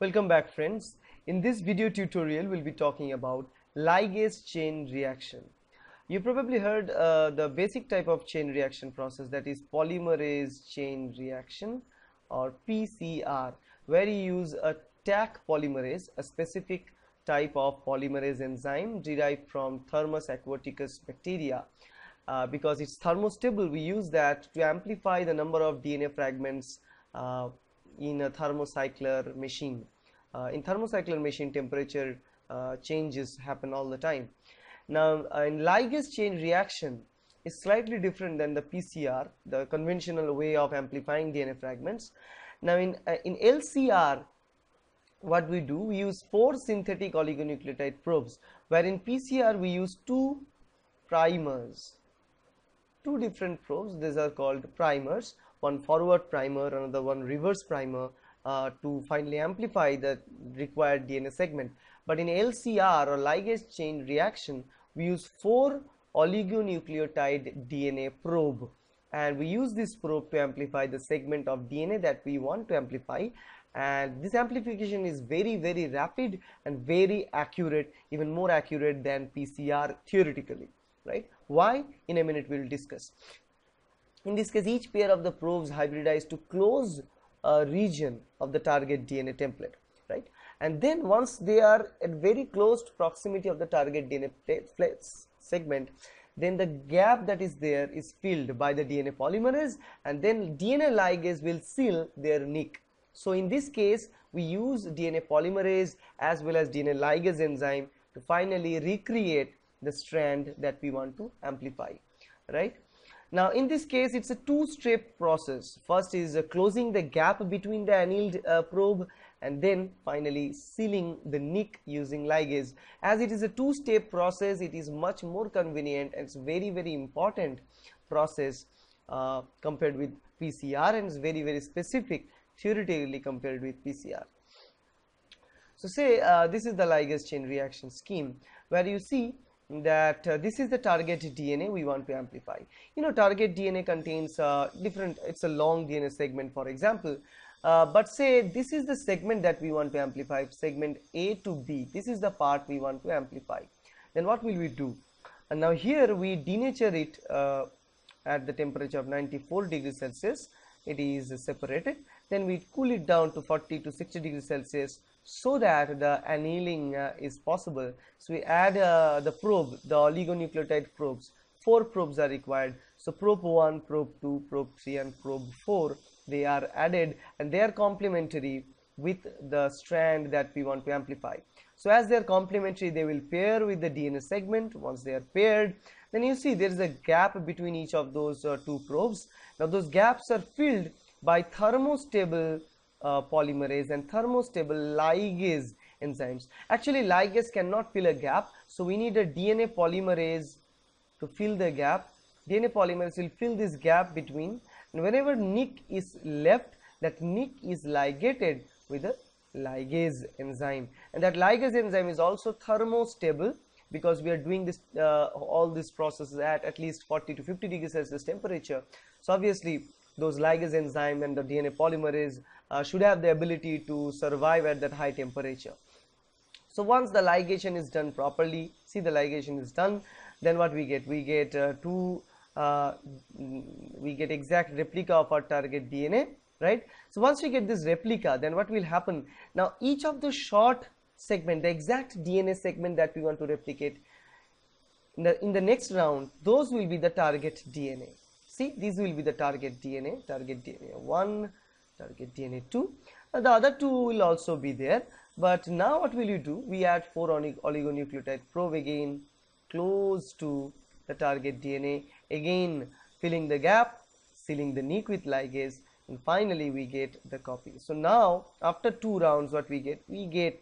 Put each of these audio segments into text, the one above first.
Welcome back friends. In this video tutorial we'll be talking about ligase chain reaction. You probably heard uh, the basic type of chain reaction process that is polymerase chain reaction or PCR where you use a Taq polymerase, a specific type of polymerase enzyme derived from Thermus aquaticus bacteria. Uh, because it's thermostable we use that to amplify the number of DNA fragments uh, in a thermocycler machine. Uh, in thermocycler machine temperature uh, changes happen all the time. Now uh, in ligase chain reaction is slightly different than the PCR, the conventional way of amplifying DNA fragments. Now in, uh, in LCR what we do we use four synthetic oligonucleotide probes where in PCR we use two primers two different probes these are called primers one forward primer another one reverse primer uh, to finally amplify the required DNA segment. But in LCR or ligase chain reaction we use four oligonucleotide DNA probe. And we use this probe to amplify the segment of DNA that we want to amplify. And this amplification is very very rapid and very accurate even more accurate than PCR theoretically right? Why? In a minute we will discuss in this case each pair of the probes hybridize to close a region of the target DNA template right? And then once they are at very close proximity of the target DNA segment then the gap that is there is filled by the DNA polymerase and then DNA ligase will seal their nick. So in this case we use DNA polymerase as well as DNA ligase enzyme to finally recreate the strand that we want to amplify right now in this case it's a two-step process. First is uh, closing the gap between the annealed uh, probe and then finally sealing the nick using ligase. As it is a two-step process it is much more convenient and it's very very important process uh, compared with PCR and it's very very specific theoretically compared with PCR so say uh, this is the ligase chain reaction scheme where you see that uh, this is the target DNA we want to amplify. You know target DNA contains uh, different, it's a long DNA segment for example, uh, but say this is the segment that we want to amplify, segment A to B, this is the part we want to amplify. Then what will we do? And now here we denature it uh, at the temperature of 94 degrees Celsius, it is separated, then we cool it down to 40 to 60 degrees Celsius so that the annealing uh, is possible. So we add uh, the probe, the oligonucleotide probes. Four probes are required. So probe 1, probe 2, probe 3 and probe 4 they are added and they are complementary with the strand that we want to amplify. So as they are complementary they will pair with the DNA segment. Once they are paired then you see there is a gap between each of those uh, two probes. Now those gaps are filled by thermostable uh, polymerase and thermostable ligase enzymes. Actually ligase cannot fill a gap so we need a DNA polymerase to fill the gap. DNA polymerase will fill this gap between and whenever nick is left that nick is ligated with a ligase enzyme and that ligase enzyme is also thermostable because we are doing this uh, all these processes at at least 40 to 50 degrees Celsius temperature so obviously those ligase enzyme and the DNA polymerase uh, should have the ability to survive at that high temperature. So once the ligation is done properly, see the ligation is done, then what we get? We get uh, two, uh, we get exact replica of our target DNA, right? So once we get this replica, then what will happen? Now each of the short segment, the exact DNA segment that we want to replicate, in the, in the next round, those will be the target DNA see these will be the target DNA target DNA 1 target DNA 2 uh, the other two will also be there. But now what will you do? We add 4 oligonucleotide probe again close to the target DNA again filling the gap sealing the nick with ligase and finally we get the copy. So now after two rounds what we get? We get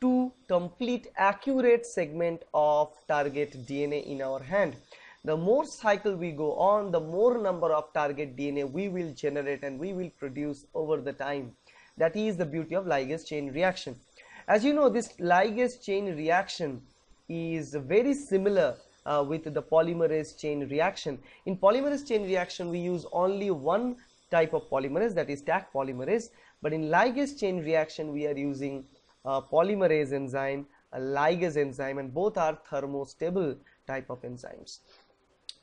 two complete accurate segment of target DNA in our hand the more cycle we go on the more number of target DNA we will generate and we will produce over the time. That is the beauty of ligase chain reaction. As you know this ligase chain reaction is very similar uh, with the polymerase chain reaction. In polymerase chain reaction we use only one type of polymerase that is Taq polymerase. But in ligase chain reaction we are using a polymerase enzyme a ligase enzyme and both are thermostable type of enzymes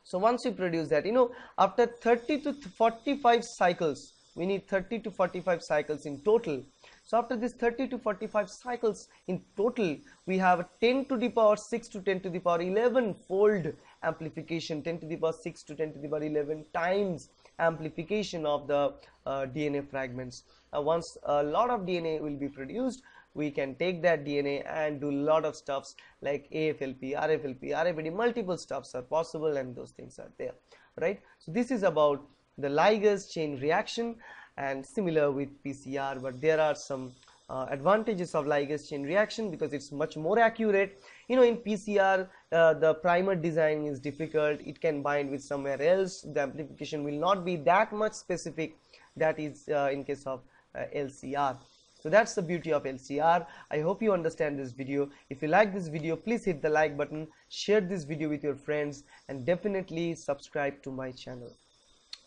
so once you produce that you know after 30 to 45 cycles we need 30 to 45 cycles in total so after this 30 to 45 cycles in total we have 10 to the power 6 to 10 to the power 11 fold amplification 10 to the power 6 to 10 to the power 11 times amplification of the uh, DNA fragments. Uh, once a lot of DNA will be produced, we can take that DNA and do a lot of stuffs like AFLP, RFLP, RFID, multiple stuffs are possible and those things are there, right? So this is about the ligase chain reaction and similar with PCR, but there are some uh, advantages of ligase chain reaction because it's much more accurate. You know in PCR uh, the primer design is difficult. It can bind with somewhere else. The amplification will not be that much specific. That is uh, in case of uh, LCR so that's the beauty of LCR I hope you understand this video. If you like this video please hit the like button share this video with your friends and definitely subscribe to my channel.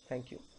Thank you